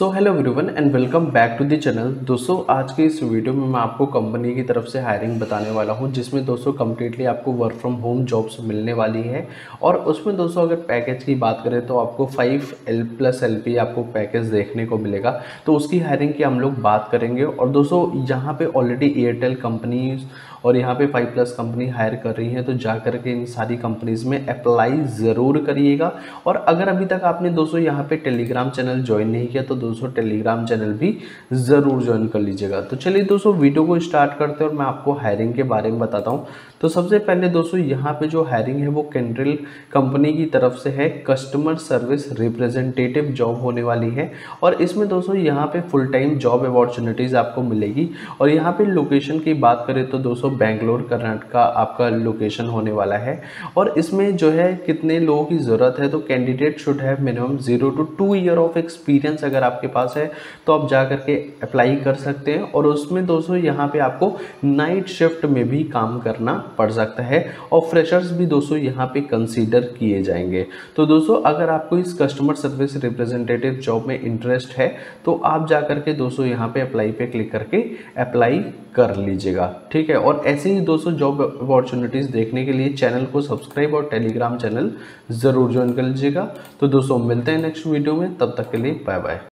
So hello everyone and welcome back to the channel दोस्तों, आज के इस वीडियो में मैं आपको कंपनी की तरफ़ से हायरिंग बताने वाला हूँ, जिसमें दोस्तों कम्प्लीटली आपको वर्क फ्रॉम होम जॉब्स मिलने वाली है। और उसमें दोस्तों अगर पैकेज की बात करें तो आपको five L plus L P आपको पैकेज देखने को मिलेगा। तो उसकी हायरिंग की हम लोग बात करेंगे। और दोस्तों, यहाँ पर ऑलरेडी एयरटेल कंपनी और यहाँ पे फाइव प्लस कंपनी हायर कर रही है तो जा कर के इन सारी कंपनीज़ में अप्लाई ज़रूर करिएगा। और अगर अभी तक आपने दोस्तों यहाँ पे टेलीग्राम चैनल ज्वाइन नहीं किया तो दोस्तों टेलीग्राम चैनल भी ज़रूर ज्वाइन कर लीजिएगा। तो चलिए दोस्तों वीडियो को स्टार्ट करते हैं और मैं आपको हायरिंग के बारे में बताता हूँ। तो सबसे पहले दोस्तों, यहाँ पे जो हायरिंग है वो कैंड्रिल कंपनी की तरफ़ से है। कस्टमर सर्विस रिप्रेजेंटेटिव जॉब होने वाली है। और इसमें दोस्तों, यहाँ पे फुल टाइम जॉब अपॉर्चुनिटीज़ आपको मिलेगी। और यहाँ पे लोकेशन की बात करें तो दोस्तों बेंगलोर कर्नाटक आपका लोकेशन होने वाला है। और इसमें जो है, कितने लोगों की ज़रूरत है तो candidate should have minimum zero two two year of experience अगर आपके पास है तो आप जा करके अप्लाई कर सकते हैं और उसमें दोस्तों यहाँ पे आपको नाइट शिफ्ट में भी काम करना पड़ सकता है और फ्रेशर्स भी दोस्तों यहाँ पे कंसीडर किए जाएँगे। तो दोस्तों, अगर आपको इस कस्टमर सर्विस रिप्रेजेंटेटिव जॉब में इंटरेस्ट है तो आप जा करके दोस्तों यहाँ पे अप्लाई पे क्लिक करके अप्लाई कर लीजिएगा, ठीक है? और ऐसे ही दोस्तों जॉब अपॉर्चुनिटीज़ देखने के लिए चैनल को सब्सक्राइब और टेलीग्राम चैनल ज़रूर ज्वाइन कर लीजिएगा। तो दोस्तों, मिलते हैं नेक्स्ट वीडियो में, तब तक के लिए बाय बाय